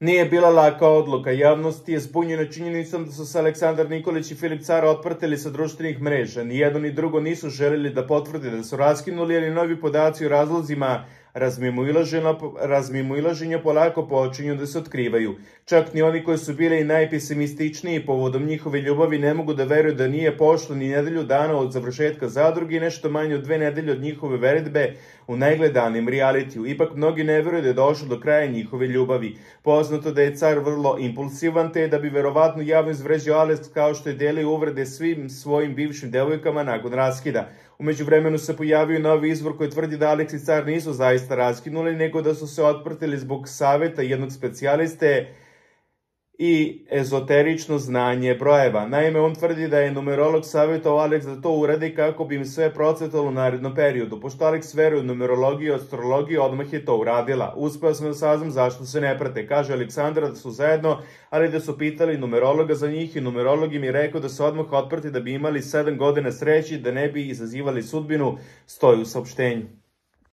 Nije bila laka odluka. Javnost je zbunjena činjenicom da su se Aleksandar Nikolić i Filip Cara otprtili sa društvenih mreža. Ni jedno ni drugo nisu želili da potvrde da su raskinuli, ali novi podaci o razlozima razmimoilaženja polako počinju da se otkrivaju. Čak ni oni koji su bili i najpesimističniji povodom njihove ljubavi ne mogu da veruju da nije pošlo ni nedelju dana od završetka zadruge i nešto manje od dve nedelje od njihove veredbe u najgledanim realitiju. Ipak mnogi ne veruju da je došlo do kraja njihove ljubavi. Poznato da je car vrlo impulsivan te da bi verovatno javno izvređio Alex kao što je delio uvrede svim svojim bivšim devojkama nakon raskida. Umeđu vremenu se pojavio novi izvor koji tvrdi da Alex i car nisu zaista raskinuli, nego da su se otprtili zbog saveta jednog specijaliste i ezoterično znanje brojeva. Naime, on tvrdi da je numerolog savjetao Alex da to uradi kako bi im sve procetalo u narednom periodu. Pošto Alex veruje u numerologiju i astrologiju, odmah je to uradila. Uspeo sam da saznam zašto se ne prate. Kaže Aleksandra da su zajedno, ali da su pitali numerologa za njih i numerolog im je rekao da se odmah otprati da bi imali 7 godina sreći, da ne bi izazivali sudbinu, stoji u saopštenju.